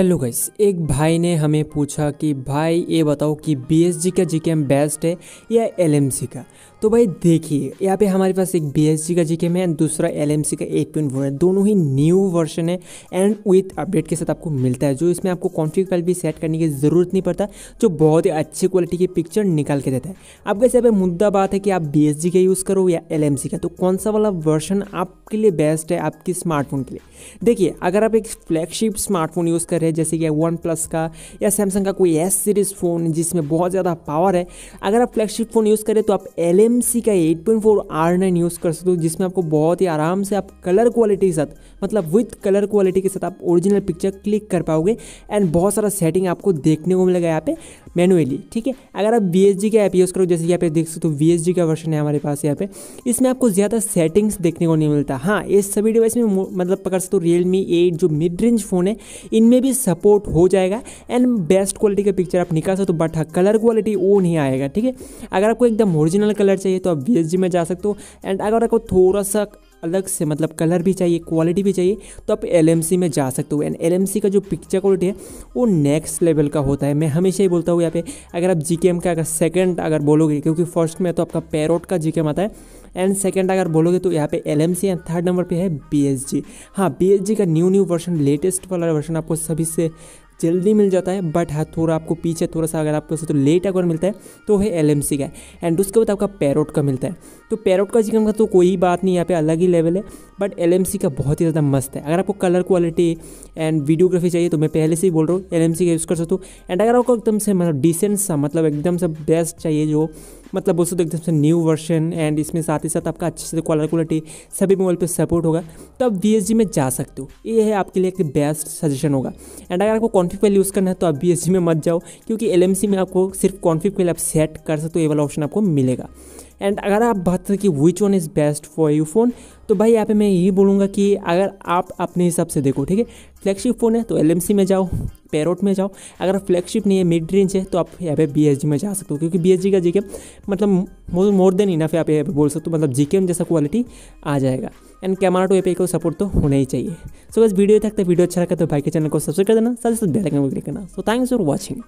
Hello guys एक भाई ने हमें पूछा कि, भाई, ये बताओ कि BSG का जी बेस्ट है या LMC का तो भाई देखिए, यहाँ पे हमारे पास एक बी का जी है एंड दूसरा एल का एट पॉइंट है। दोनों ही न्यू वर्जन है एंड विथ अपडेट के साथ आपको मिलता है, जो इसमें आपको कॉन्फ्लिक फ़ाइल भी सेट करने की ज़रूरत नहीं पड़ता, जो बहुत ही अच्छी क्वालिटी की पिक्चर निकाल के देता है। अब वैसे यहाँ मुद्दा बात है कि आप बी का यूज़ करो या एल का तो कौन सा वाला वर्जन आपके लिए बेस्ट है आपके स्मार्टफ़ोन के लिए? देखिए, अगर आप एक फ्लैगशिप स्मार्टफ़ोन यूज़ कर रहे हैं, जैसे कि वन प्लस का या सैमसंग का कोई एस सीरीज़ फ़ोन जिसमें बहुत ज़्यादा पावर है, अगर आप फ्लैगशिप फ़ोन यूज़ करें तो आप एल का eight point four R nine use कर सकते हो, जिसमें आपको बहुत ही आराम से आप कलर क्वालिटी के साथ मतलब विथ कलर क्वालिटी के साथ आप ओरिजिनल पिक्चर क्लिक कर पाओगे एंड बहुत सारा सेटिंग आपको देखने को मिलेगा यहाँ पे मैनुअली ठीक है? अगर आप वी का ऐप यूज़ करो जैसे यहाँ पे देख सकते हो वी का वर्जन है हमारे पास यहाँ पे, इसमें आपको ज़्यादा सेटिंग्स देखने को नहीं मिलता। हाँ इस सभी डिवाइस में मतलब पकड़ सकते हो रियल मी एट जो मिड रेंज फ़ोन है, इनमें भी सपोर्ट हो जाएगा एंड बेस्ट क्वालिटी का पिक्चर आप निकाल सकते हो बट कलर क्वालिटी वो नहीं आएगा, ठीक है? अगर आपको एकदम ओरिजिनल कलर चाहिए तो आप वी में जा सकते हो। एंड अगर आपको थोड़ा सा अलग से मतलब कलर भी चाहिए क्वालिटी भी चाहिए तो आप LMC में जा सकते हो। एंड LMC का जो पिक्चर क्वालिटी है, वो नेक्स्ट लेवल का होता है। मैं हमेशा ही बोलता हूँ यहाँ पे, अगर आप जी का अगर सेकंड अगर बोलोगे, क्योंकि फ़र्स्ट में तो आपका पैरोट का जी आता है। एंड सेकंड अगर बोलोगे तो यहाँ पे L M C and third number पे है बी एस जी हाँ बी एस जी का न्यू न्यू वर्जन लेटेस्ट वाला वर्जन आपको सभी से जल्दी मिल जाता है बट हाँ थोड़ा आपको पीछे, थोड़ा सा अगर आपको तो लेट अगर मिलता है तो है एलएमसी का एंड उसके बाद आपका पैरोट का मिलता है। तो पैरोट का चिकन का तो कोई बात नहीं, यहाँ पे अलग ही लेवल है बट एलएमसी का बहुत ही ज़्यादा मस्त है। अगर आपको कलर क्वालिटी एंड वीडियोग्राफी चाहिए तो मैं पहले से ही बोल रहा हूँ एल का यूज़ कर सकता हूँ। एंड अगर आपको एकदम से मतलब डिसेंट सा मतलब एकदम से बेस्ट चाहिए जो मतलब बोल सकते एकदम से न्यू वर्जन एंड इसमें साथ ही साथ आपका अच्छे से कॉलर क्वालिटी सभी मोबाइल पर सपोर्ट होगा तो आप वी में जा सकते हो। ये है आपके लिए एक बेस्ट सजेशन होगा। एंड अगर आपको कॉन्फिक फ़ाइल यूज़ करना है तो आप वी में मत जाओ, क्योंकि एलएमसी में आपको सिर्फ़ कॉन्फिक फ़ाइल आप सेट कर सकते हो, ये वाला ऑप्शन आपको मिलेगा। एंड अगर आप बात करें कि which one is best for you phone तो भाई यहाँ पे मैं यही बोलूँगा कि अगर आप अपने हिसाब से देखो, ठीक है? फ्लैगशिप फ़ोन है तो एलएमसी में जाओ पैरोट में जाओ। अगर फ्लैगशिप नहीं है मिड रेंज है तो आप यहाँ पे बी में जा सकते हो, क्योंकि बी का जी मतलब मोर देन इनफ आप यहाँ पे बोल सकते हो मतलब जी जैसा क्वालिटी आ जाएगा। एंड कैमरा टू ए को सपोर्ट तो होना ही चाहिए। सो बस वीडियो तक तो वीडियो अच्छा लगा तो भाई के चैनल को सब्सक्राइब कर देना, साथ ही साथ बेल क्लिक करना। So thanks for watching